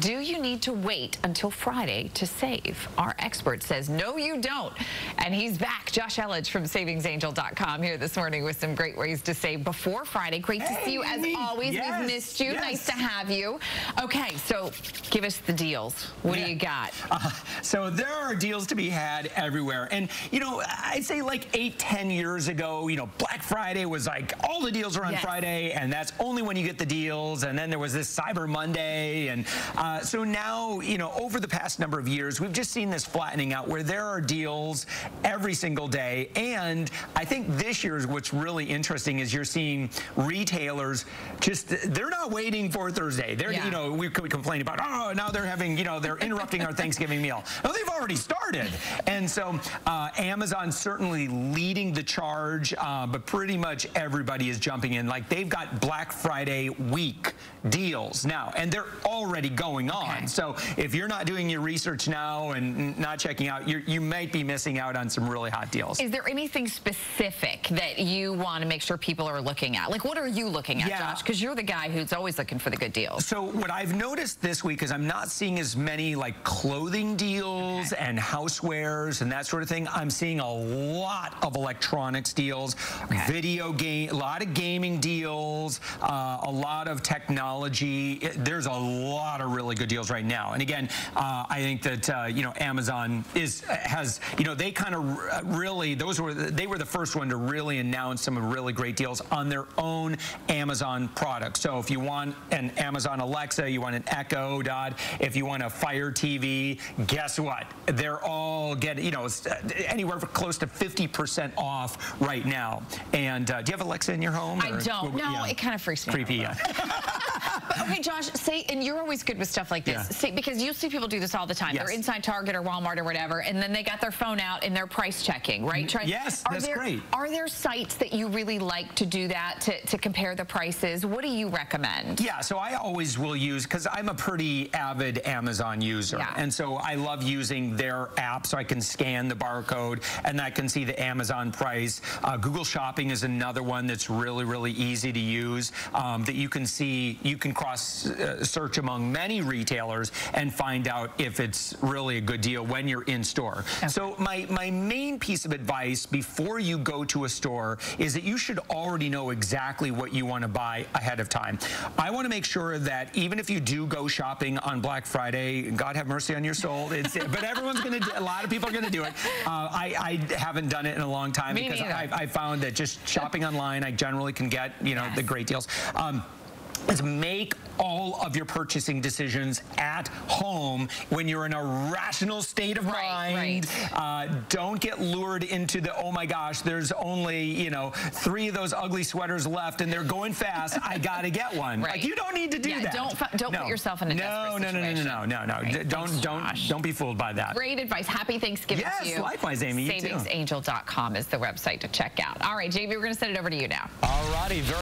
Do you need to wait until Friday to save? Our expert says, no, you don't. And he's back. Josh Elledge from savingsangel.com here this morning with some great ways to save before Friday. Great hey, to see you as always. Yes, We've missed you. Yes. Nice to have you. Okay, so give us the deals. What yeah. do you got? Uh, so there are deals to be had everywhere. And, you know, I'd say like eight, ten years ago, you know, Black Friday was like all the deals are on yes. Friday, and that's only when you get the deals. And then there was this Cyber Monday. And uh, so now, you know, over the past number of years, we've just seen this flattening out where there are deals every single day. And I think this year is what's really interesting is you're seeing retailers just, they're not waiting for Thursday. They're, yeah. you know, we could complain about, oh, now they're having, you know, they're interrupting our Thanksgiving meal. No, they've already started. And so uh, Amazon certainly leading the charge, uh, but pretty much everybody is jumping in. Like they've got Black Friday week deals now, and they're already going on. Okay. So if you're not doing your research now and not checking out, you might be missing out on some really hot deals. Is there anything specific that you want to make sure people are looking at? Like, what are you looking at, yeah. Josh? Because you're the guy who's always looking for the good deals. So what I've noticed this week is I'm not seeing as many like clothing deals okay. and housewares and that sort of thing. I'm seeing a lot of electronics deals, okay. video game, a lot of gaming deals, uh, a lot of technology. It, there's a lot of really good deals right now. And again, uh, I think that uh, you know Amazon is has you know they kind of really those were they were the first one to really announce some really great deals on their own Amazon products. So if you want an Amazon Alexa, you want an Echo Dot, if you want a Fire TV, guess what? They're all getting you know anywhere close to 50% off right now. And uh, do you have Alexa in your home? I don't. No, yeah. it kind of freaks me Creepy, out. Okay, Josh, say, and you're always good with stuff like this, yeah. say, because you see people do this all the time. Yes. They're inside Target or Walmart or whatever, and then they got their phone out and they're price checking, right? Try, yes, are that's there, great. Are there sites that you really like to do that, to, to compare the prices? What do you recommend? Yeah, so I always will use, because I'm a pretty avid Amazon user, yeah. and so I love using their app so I can scan the barcode and I can see the Amazon price. Uh, Google Shopping is another one that's really, really easy to use um, that you can see, you can cross uh, search among many retailers and find out if it's really a good deal when you're in store. Okay. So my, my main piece of advice before you go to a store is that you should already know exactly what you want to buy ahead of time. I want to make sure that even if you do go shopping on Black Friday, God have mercy on your soul, but everyone's going to, a lot of people are going to do it. Uh, I, I, haven't done it in a long time Me because I, I, found that just shopping online, I generally can get, you know, yes. the great deals. Um, is make all of your purchasing decisions at home when you're in a rational state of mind. Right. Uh, don't get lured into the, oh my gosh, there's only, you know, three of those ugly sweaters left and they're going fast. I got to get one. Right. Like, you don't need to do yeah, that. Don't, don't no. put yourself in a no, no, no, no, no, no, no, no. Don't, Thanks, don't, don't be fooled by that. Great advice. Happy Thanksgiving yes, to you. Yes, likewise, Amy. Savingsangel.com is the website to check out. All right, JV, we're going to send it over to you now. All righty.